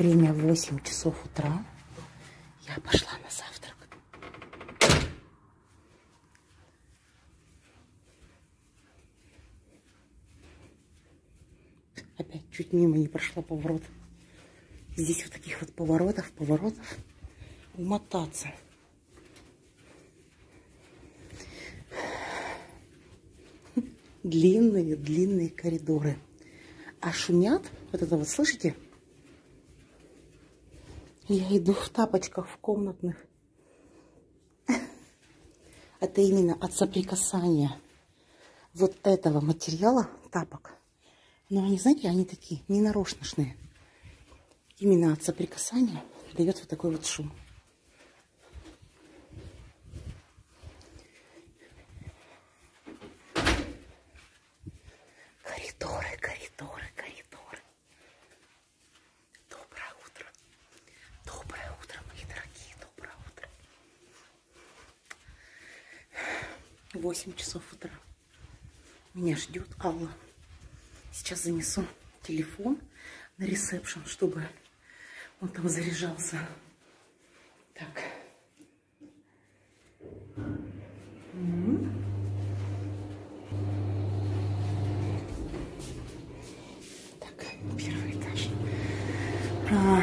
Время 8 часов утра. Я пошла на завтрак. Опять чуть мимо не прошла поворот. Здесь вот таких вот поворотов, поворотов умотаться. Длинные, длинные коридоры. А шумят, вот это вот, слышите? Я иду в тапочках, в комнатных. Это именно от соприкасания вот этого материала тапок. Но они, знаете, они такие ненарочные. Именно от соприкасания дает вот такой вот шум. 8 часов утра. Меня ждет Алла. Сейчас занесу телефон на ресепшн, чтобы он там заряжался. Так. Так, первый этаж. А,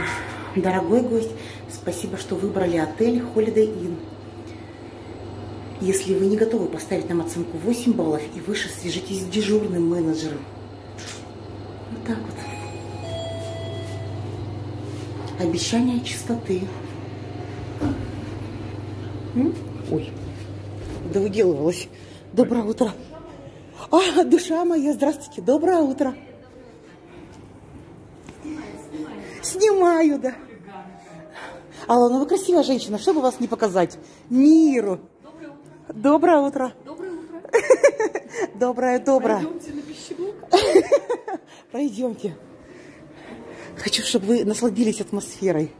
дорогой гость, спасибо, что выбрали отель Holiday Inn. Если вы не готовы поставить нам оценку 8 баллов и выше, свяжитесь с дежурным менеджером. Вот так вот. Обещание чистоты. Ой, да выделывалась. Доброе утро. А, душа моя, здравствуйте. Доброе утро. Снимаю, да. Алла, ну вы красивая женщина, чтобы вас не показать миру. Доброе утро. Доброе утро. Доброе, доброе. Пойдемте на пищеблок. Пройдемте. Хочу, чтобы вы насладились атмосферой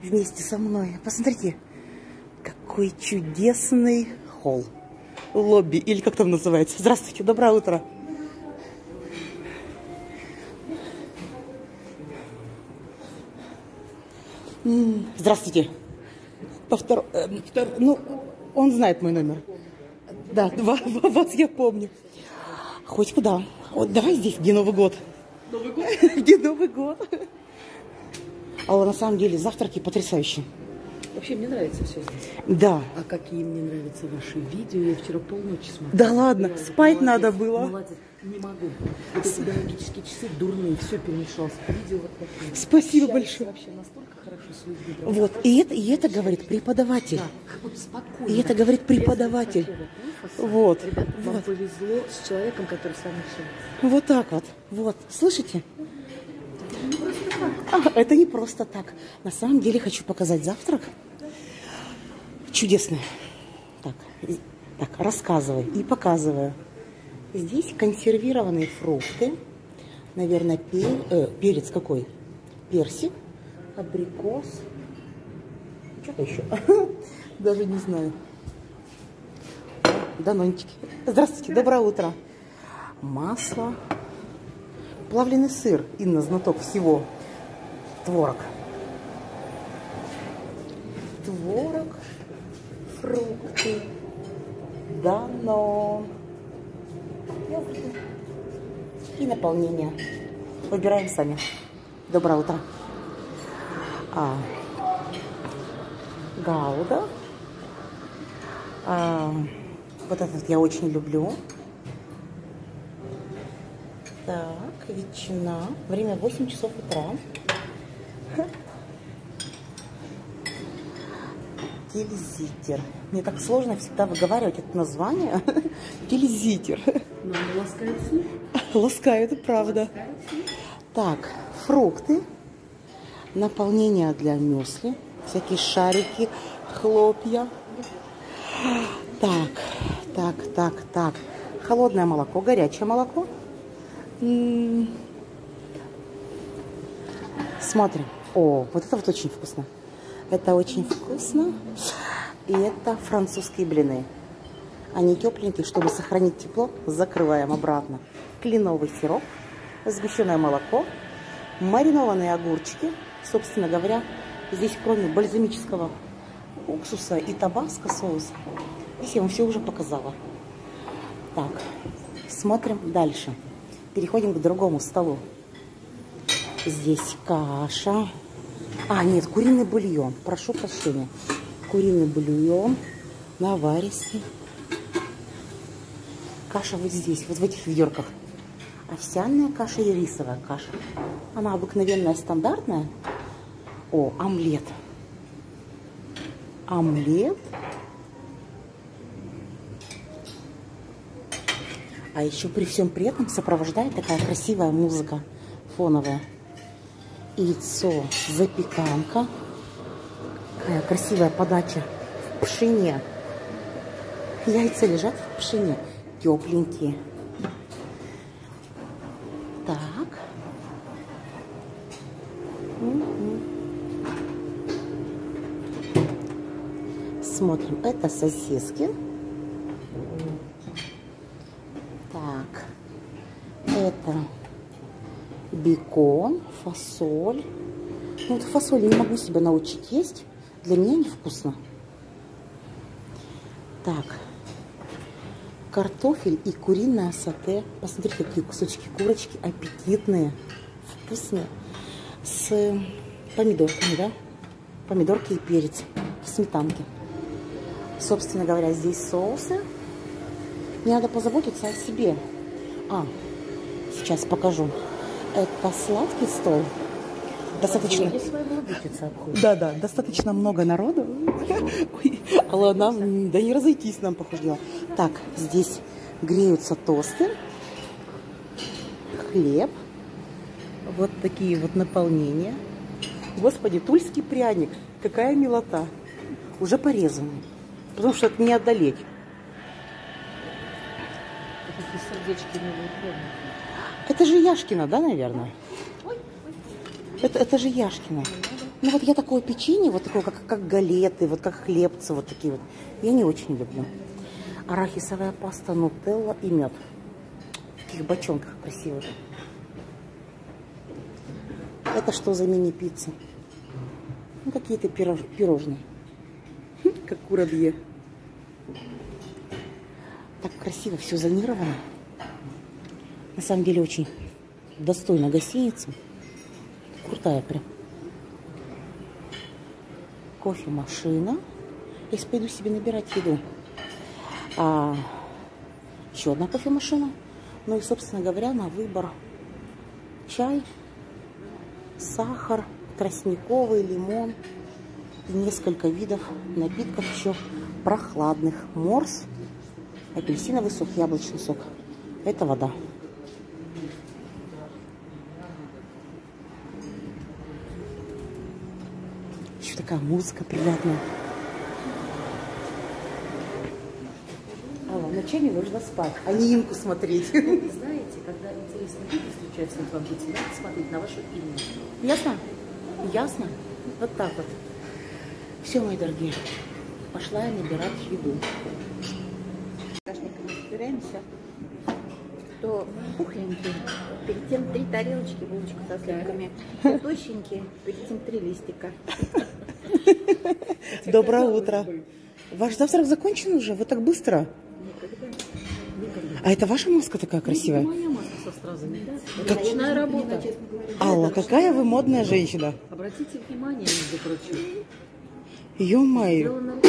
вместе со мной. Посмотрите, какой чудесный холл. Лобби, или как там называется. Здравствуйте, доброе утро. Здравствуйте. По втор- э, втор- Ну, он знает мой номер. Да, ва- ва- вас я помню. Хоть куда. Вот давай здесь, где Новый год. Новый год. Где Новый год? А на самом деле завтраки потрясающие. Вообще, мне нравится все здесь. Да. А какие мне нравятся ваши видео. Я вчера полночи смотрела. Да ладно, Реально, спать молодец, надо было. Молодец. Не могу. Вот эти биологические часы дурные, все перемешалось. Видео вот такие. Спасибо большое. вообще настолько хорошо с людьми. Вот, и это, и это говорит преподаватель. Да, вот спокойно. И это говорит преподаватель. Вот, Ребята, вам вот. повезло с человеком, который с вами общается. Вот так вот. Вот. Слышите? Это не просто так. На самом деле хочу показать завтрак. Чудесный. Так, так, рассказывай и показываю. Здесь консервированные фрукты. Наверное, пе- э, перец какой? Персик, абрикос. Что-то еще. Даже не знаю. Данончики. Здравствуйте, доброе утро. Масло. Плавленый сыр. Инна знаток всего. Творог. Творог. Фрукты. Йогурты. И наполнение. Выбираем сами. Доброе утро. А, гауда. А, вот этот я очень люблю. Так, ветчина. Время 8 часов утра. Тильзитер. Мне так сложно всегда выговаривать это название. Тильзитер. Но оно ласкает слух. Ласкает, правда. Так, фрукты. Наполнение для мюсли. Всякие шарики, хлопья. Так, так, так, так. Холодное молоко, горячее молоко. Смотрим. О, вот это вот очень вкусно. Это очень вкусно. И это французские блины. Они тепленькие, чтобы сохранить тепло, закрываем обратно. Кленовый сироп, сгущенное молоко, маринованные огурчики, Собственно говоря, здесь кроме бальзамического уксуса и табаско соуса, здесь я вам все уже показала. Так, смотрим дальше. Переходим к другому столу. Здесь каша. А, нет, куриный бульон. Прошу прощения. Куриный бульон наваристый. Каша вот здесь, вот в этих ведерках. Овсяная каша и рисовая каша. Она обыкновенная, стандартная. О, омлет. Омлет. А еще при всем при этом сопровождает такая красивая музыка фоновая. Яйцо, запеканка. Какая красивая подача в пшене. Яйца лежат в пшене, тепленькие. Так. Смотрим, это сосиски. Так, это бекон, фасоль. Ну, вот фасоль не могу себя научить есть. Для меня невкусно. Так, картофель и куриное сате. Посмотрите, какие кусочки курочки аппетитные, вкусные. С помидорками, да? Помидорки и перец в сметанке. Собственно говоря, здесь соусы. Мне надо позаботиться о себе. А, сейчас покажу. Это сладкий стол. Достаточно. Да, да, достаточно много народу. Ой, Алла, нам, да не разойтись нам, похоже дела. Так, здесь греются тосты, хлеб, вот такие вот наполнения. Господи, тульский пряник, какая милота. Уже порезанный, потому что это не одолеть. Это же Яшкина, да, наверное? Это, это же Яшкина. Ну вот я такое печенье, вот такое, как, как галеты, вот как хлебцы, вот такие вот. Я не очень люблю. Арахисовая паста, нутелла и мед. В таких бочонках красивых. Это что за мини-пицца? Ну, какие-то пирож, пирожные. Хм, как курабье. Так красиво все зонировано. На самом деле очень достойно гостиница. Крутая прям. Кофемашина. Сейчас пойду себе набирать еду. А, еще одна кофемашина. Ну и, собственно говоря, на выбор чай, сахар, тростниковый, лимон и несколько видов напитков еще прохладных. Морс, апельсиновый сок, яблочный сок. Это вода. Еще такая музыка приятная. Алла, ночами нужно спать, а не имку смотреть. Знаете, когда интересные люди встречаются на твоем пути, надо смотреть на вашу имя. Ясно? Ясно? Вот так вот. Все, мои дорогие, пошла я набирать еду. Кашниками собираемся, то пухленький, перед тем три тарелочки, булочка со сливками, то тощенький, перед тем три листика. Доброе утро. Ваш завтрак закончен уже? Вы так быстро? А это ваша маска такая красивая? Моя маска со стразами. Ночная работа. Алла, какая вы модная женщина. Обратите внимание, между прочим. Ё-моё.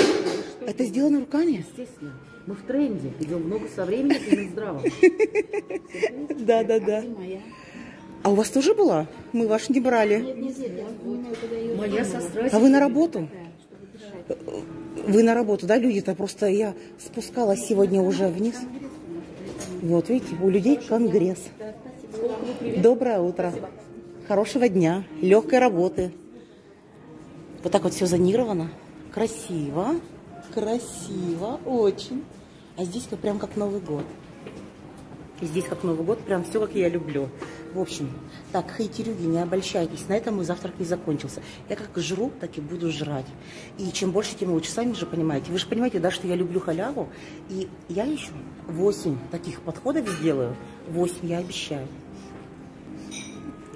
Это сделано руками? Естественно. Мы в тренде. Идем много со временем и мы здраво. А у вас тоже была? Мы ваш не брали. Моя. А вы на работу? Вы на работу, да, люди-то? Просто я спускалась сегодня уже вниз. Вот, видите, у людей конгресс. Доброе утро. Хорошего дня, легкой работы. Вот так вот все зонировано. Красиво. Красиво. Очень. А здесь как, прям как Новый год. И здесь как Новый год, прям все, как я люблю. В общем, так, хейтерюги, не обольщайтесь. На этом мой завтрак и закончился. Я как жру, так и буду жрать. И чем больше, тем лучше. Сами же понимаете. Вы же понимаете, да, что я люблю халяву. И я еще 8 таких подходов сделаю. 8, я обещаю.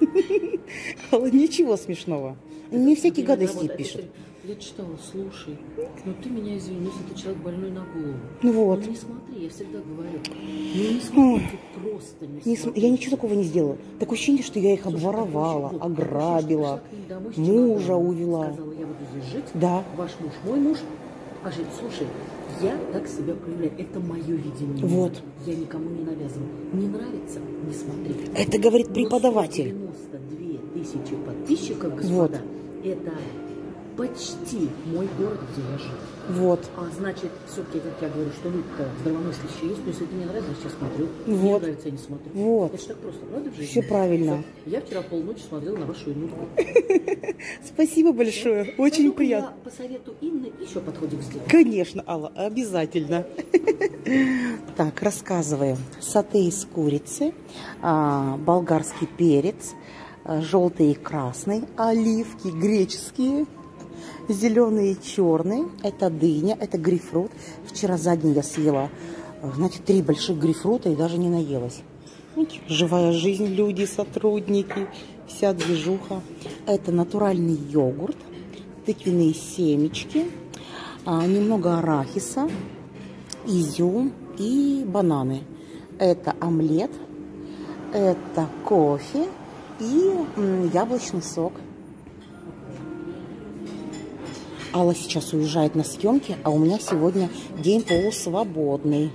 Ничего смешного. Не всякие гадости пишет. Я читала, слушай, ну ты меня извини, если ты человек больной на голову. Ну вот. Ну не смотри, я всегда говорю. Ну не смотри, ты просто не Не см- смотри. Я ничего такого не сделала. Такое ощущение, что я их Слушай, обворовала, так, вот, ограбила, домой мужа чемоданом, увела. Сказала, я буду здесь жить. Да. Ваш муж, мой муж. А жить, слушай, я так себя проявляю. Это мое видение. Вот. Я никому не навязываю. Не нравится, не смотри. Это говорит Но преподаватель. 192 тысячи подписчиков, господа, это почти мой город, где я живу. Вот. А значит, все-таки, как я говорю, что люди-то здравомыслящие есть, но если это мне нравится, я смотрю. Мне Вот. нравится, я не смотрю. Вот. Это ж так просто, правда, в жизни? Все правильно. Всё. Я вчера полночи смотрела на вашу Иннутку. Спасибо большое. Очень приятно. Я по совету Инны еще подходик сделаю. Конечно, Алла, обязательно. Так, рассказываем. Сате из курицы, а, болгарский перец, а, желтый и красный, оливки греческие, зеленые и черные. Это дыня, это грейпфрут. Вчера за я съела, а, значит, три больших грейпфрута и даже не наелась. Живая жизнь, люди, сотрудники, вся движуха. Это натуральный йогурт, тыквенные семечки, а, немного арахиса, изюм и бананы. Это омлет, это кофе и яблочный сок. Алла сейчас уезжает на съемки, а у меня сегодня день полусвободный.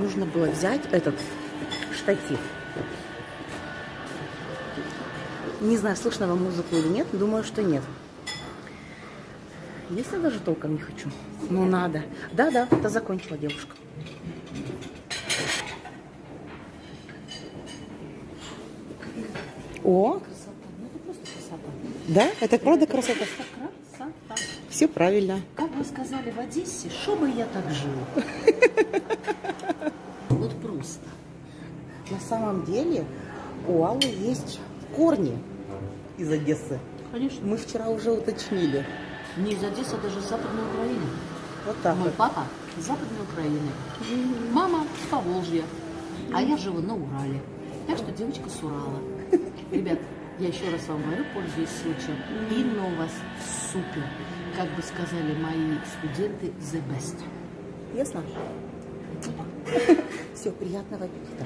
Нужно было взять этот штатив. Не знаю, слышно вам музыку или нет. Думаю, что нет. Если даже толком не хочу. Ну, надо. Да-да, это закончила девушка. О, Красота. Ну, это просто красота. да, это правда красота. Просто красота. Все правильно. Как вы сказали в Одессе, что бы я так жил? Вот просто. На самом деле у Аллы есть корни из Одессы. Конечно. Мы вчера уже уточнили. Не из Одессы, а даже из Западной Украины. Вот так Мой вот. папа из Западной Украины. Мама с Поволжья. А я живу на Урале. Так что девочка с Урала. Ребят, я еще раз вам говорю, пользуясь случаем. Инна у вас супер. Как бы сказали мои студенты, the best. Ясно? Все, приятного аппетита.